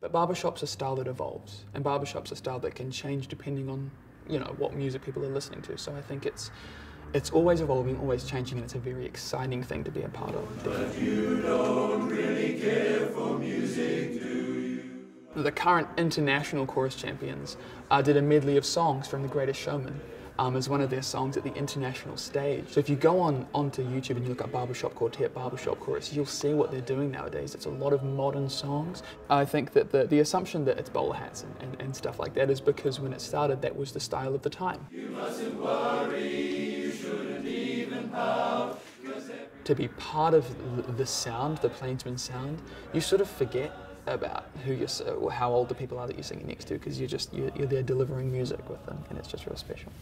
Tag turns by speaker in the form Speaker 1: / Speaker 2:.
Speaker 1: But barbershop's a style that evolves, and barbershop's a style that can change depending on, you know, what music people are listening to. So I think it's it's always evolving, always changing, and it's a very exciting thing to be a part of. But you don't really care for music, do you? The current international chorus champions uh, did a medley of songs from The Greatest Showman um, as one of their songs at the international stage. So if you go on onto YouTube and you look up Barbershop Quartet, Barbershop Chorus, you'll see what they're doing nowadays. It's a lot of modern songs. I think that the, the assumption that it's bowler hats and, and, and stuff like that is because when it started, that was the style of the time. To be part of the, the sound, the Plainsmen sound, you sort of forget about who you're, how old the people are that you're singing next to, because you're just you're, you're there delivering music with them, and it's just real special.